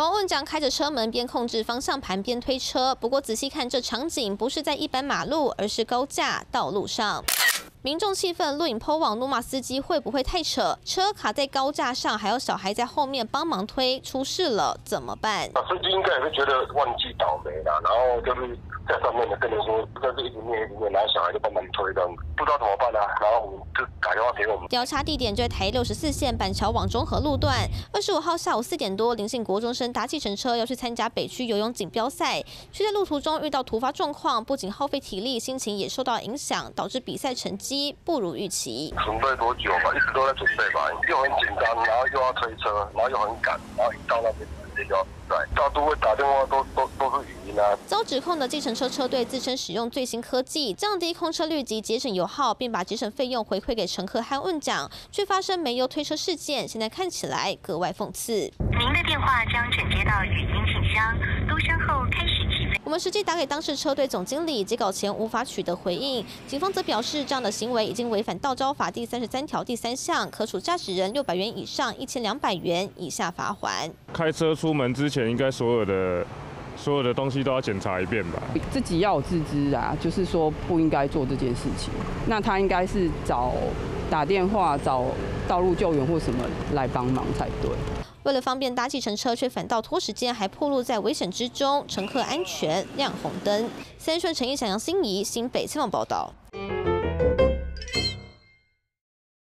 王问讲开着车门边控制方向盘边推车，不过仔细看这场景，不是在一般马路，而是高架道路上。民众气愤，录影抛网，怒骂司机会不会太扯？车卡在高架上，还有小孩在后面帮忙推，出事了怎么办？司机应该也是觉得忘记倒霉了，然后就是在上面的跟人说，就是一直念一直念，然后小孩就帮忙推这样，不知道怎么办呢？然后调查地点就在台六十四线板桥往中和路段。二十五号下午四点多，林姓国中生搭计程车要去参加北区游泳锦标赛，却在路途中遇到突发状况，不仅耗费体力，心情也受到影响，导致比赛成绩。不如预期。准备多久吧？一直都在准备吧，又很紧张，然后又要推车，然后又很赶，然后一到那边直接就要在。大都会打电话都遭指控的计程车车队自称使用最新科技，降低空车率及节省油耗，并把节省费用回馈给乘客和问奖，却发生煤油推车事件，现在看起来格外讽刺。您的电话将转接到语音信箱，嘟声后开始。我们实际打给当事车队总经理，截稿前无法取得回应。警方则表示，这样的行为已经违反道交法第三十三条第三项，可处驾驶人六百元以上一千两百元以下罚款。开车出门之前，应该所有的所有的东西都要检查一遍吧？自己要有自知啊，就是说不应该做这件事情。那他应该是找打电话找道路救援或什么来帮忙才对。为了方便搭计程车，却反倒拖时间，还暴露在危险之中，乘客安全亮红灯。三顺陈义想、杨心怡新北采访报道。